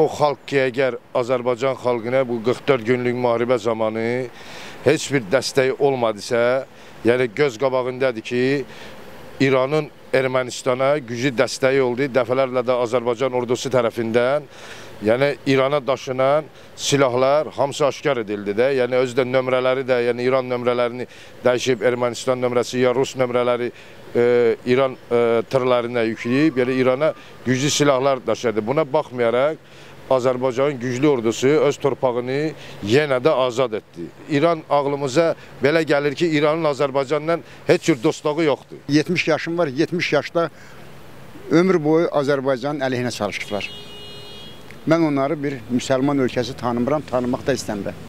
o xalq ki, əgər Azərbaycan xalqına bu 44 günlük müharibə zamanı heç bir dəstəyi olmadısa, yəni göz qabağındadır ki, İranın Ermənistana güclü dəstəyi oldu. Dəfələrlə də Azərbaycan ordusu tərəfindən yəni İrana daşınan silahlar hamısı aşkar edildi də. Yəni özü də nömrələri də, yəni İran nömrələrini dəyişib Ermənistan nömrəsi ya Rus nömrələri e, İran e, tırlarına yükləyib, yəni İrana güclü silahlar daşıdı. Buna baxmayaraq Azərbaycanın güclü ordusu öz torpağını yenə də azad etdi. İran ağlımıza belə gəlir ki, İranın Azərbaycanla heç cür dostluğu yoxdur. 70 yaşım var, 70 yaşda ömür boyu Azərbaycanın əleyhinə çalışıblar. Mən onları bir müsəlman ölkəsi tanımıram, tanımaq da istəmirəm.